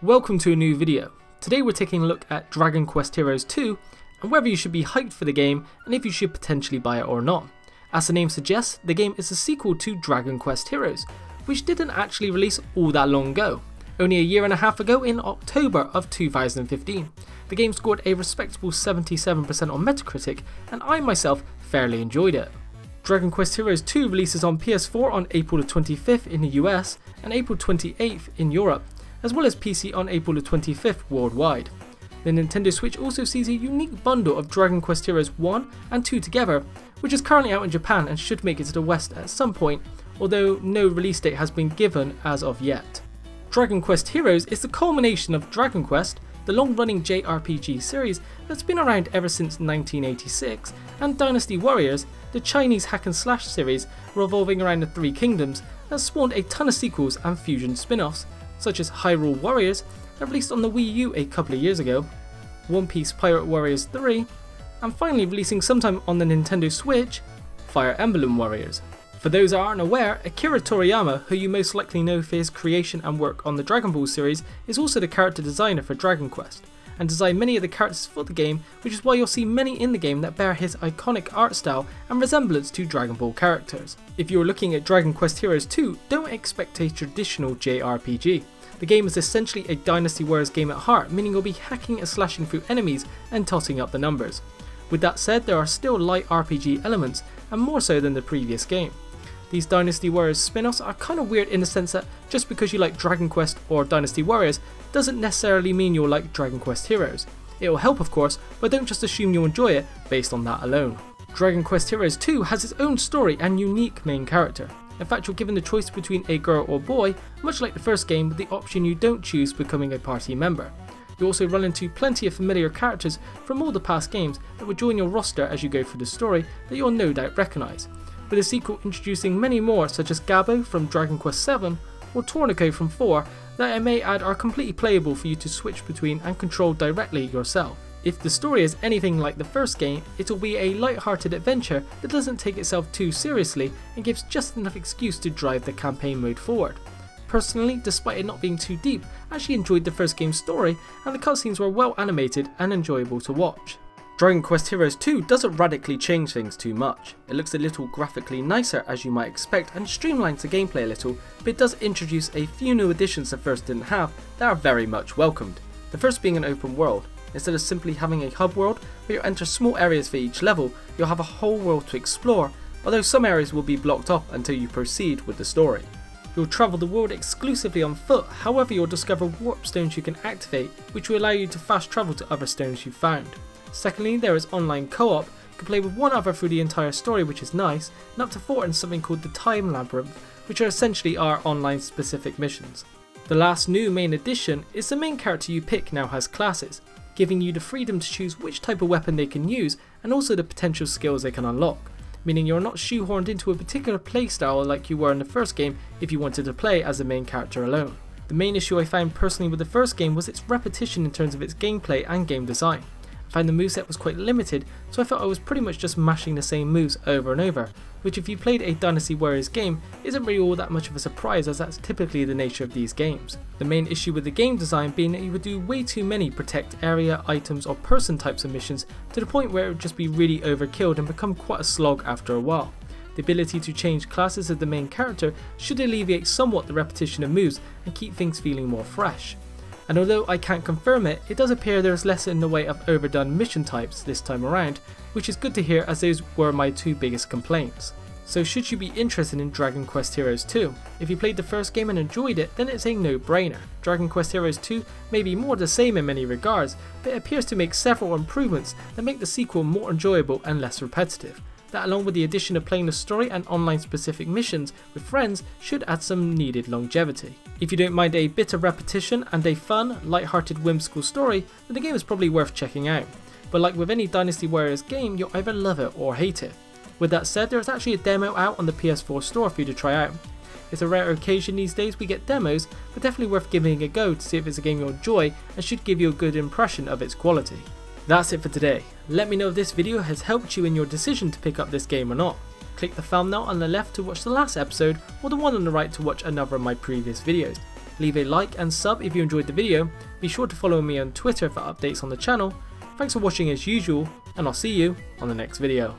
Welcome to a new video. Today we're taking a look at Dragon Quest Heroes 2 and whether you should be hyped for the game and if you should potentially buy it or not. As the name suggests, the game is a sequel to Dragon Quest Heroes, which didn't actually release all that long ago. Only a year and a half ago in October of 2015. The game scored a respectable 77% on Metacritic and I myself fairly enjoyed it. Dragon Quest Heroes 2 releases on PS4 on April 25th in the US and April 28th in Europe, as well as PC on April the 25th worldwide. The Nintendo Switch also sees a unique bundle of Dragon Quest Heroes 1 and 2 together, which is currently out in Japan and should make it to the West at some point, although no release date has been given as of yet. Dragon Quest Heroes is the culmination of Dragon Quest, the long-running JRPG series that's been around ever since 1986, and Dynasty Warriors, the Chinese hack and slash series revolving around the Three Kingdoms that spawned a ton of sequels and fusion spin-offs, such as Hyrule Warriors released on the Wii U a couple of years ago, One Piece Pirate Warriors 3, and finally releasing sometime on the Nintendo Switch, Fire Emblem Warriors. For those that aren't aware, Akira Toriyama, who you most likely know for his creation and work on the Dragon Ball series, is also the character designer for Dragon Quest, and designed many of the characters for the game, which is why you'll see many in the game that bear his iconic art style and resemblance to Dragon Ball characters. If you're looking at Dragon Quest Heroes 2, don't expect a traditional JRPG. The game is essentially a Dynasty Warriors game at heart, meaning you'll be hacking and slashing through enemies and tossing up the numbers. With that said, there are still light RPG elements, and more so than the previous game. These Dynasty Warriors spin-offs are kind of weird in the sense that just because you like Dragon Quest or Dynasty Warriors doesn't necessarily mean you'll like Dragon Quest Heroes. It will help of course, but don't just assume you'll enjoy it based on that alone. Dragon Quest Heroes 2 has its own story and unique main character. In fact, you're given the choice between a girl or boy, much like the first game with the option you don't choose becoming a party member. You also run into plenty of familiar characters from all the past games that will join your roster as you go through the story that you'll no doubt recognise, with a sequel introducing many more such as Gabo from Dragon Quest VII or Torneko from 4 that I may add are completely playable for you to switch between and control directly yourself. If the story is anything like the first game, it'll be a light-hearted adventure that doesn't take itself too seriously and gives just enough excuse to drive the campaign mode forward. Personally, despite it not being too deep, I actually enjoyed the first game's story and the cutscenes were well animated and enjoyable to watch. Dragon Quest Heroes 2 doesn't radically change things too much. It looks a little graphically nicer as you might expect and streamlines the gameplay a little, but it does introduce a few new additions the first didn't have that are very much welcomed. The first being an open world. Instead of simply having a hub world where you enter small areas for each level, you'll have a whole world to explore, although some areas will be blocked off until you proceed with the story. You'll travel the world exclusively on foot, however you'll discover warp stones you can activate, which will allow you to fast travel to other stones you've found. Secondly, there is online co-op. You can play with one other through the entire story, which is nice, and up to four in something called the Time Labyrinth, which are essentially our online specific missions. The last new main addition is the main character you pick now has classes, giving you the freedom to choose which type of weapon they can use and also the potential skills they can unlock, meaning you're not shoehorned into a particular playstyle like you were in the first game if you wanted to play as the main character alone. The main issue I found personally with the first game was its repetition in terms of its gameplay and game design. Found the moveset was quite limited, so I felt I was pretty much just mashing the same moves over and over, which if you played a Dynasty Warriors game isn't really all that much of a surprise as that's typically the nature of these games. The main issue with the game design being that you would do way too many protect area, items or person types of missions to the point where it would just be really overkilled and become quite a slog after a while. The ability to change classes of the main character should alleviate somewhat the repetition of moves and keep things feeling more fresh and although I can't confirm it, it does appear there is less in the way of overdone mission types this time around, which is good to hear as those were my two biggest complaints. So should you be interested in Dragon Quest Heroes 2? If you played the first game and enjoyed it, then it's a no-brainer. Dragon Quest Heroes 2 may be more the same in many regards, but it appears to make several improvements that make the sequel more enjoyable and less repetitive. That along with the addition of playing the story and online specific missions with friends should add some needed longevity. If you don't mind a bit of repetition and a fun, light-hearted whimsical story, then the game is probably worth checking out. But like with any Dynasty Warriors game, you'll either love it or hate it. With that said, there is actually a demo out on the PS4 store for you to try out. It's a rare occasion these days we get demos, but definitely worth giving a go to see if it's a game you'll enjoy and should give you a good impression of its quality. That's it for today. Let me know if this video has helped you in your decision to pick up this game or not. Click the thumbnail on the left to watch the last episode or the one on the right to watch another of my previous videos. Leave a like and sub if you enjoyed the video, be sure to follow me on Twitter for updates on the channel. Thanks for watching as usual, and I'll see you on the next video.